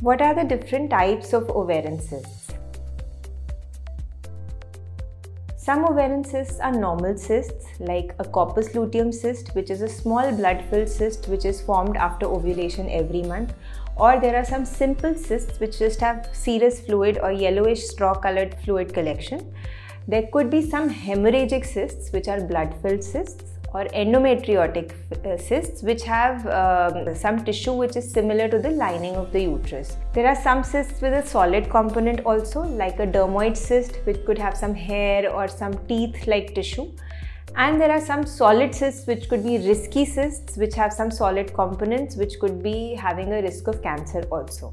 What are the different types of ovarian cysts? Some ovarian cysts are normal cysts like a corpus luteum cyst which is a small blood filled cyst which is formed after ovulation every month or there are some simple cysts which just have serous fluid or yellowish straw colored fluid collection. There could be some hemorrhagic cysts which are blood filled cysts or endometriotic cysts which have um, some tissue which is similar to the lining of the uterus. There are some cysts with a solid component also like a dermoid cyst which could have some hair or some teeth like tissue and there are some solid cysts which could be risky cysts which have some solid components which could be having a risk of cancer also.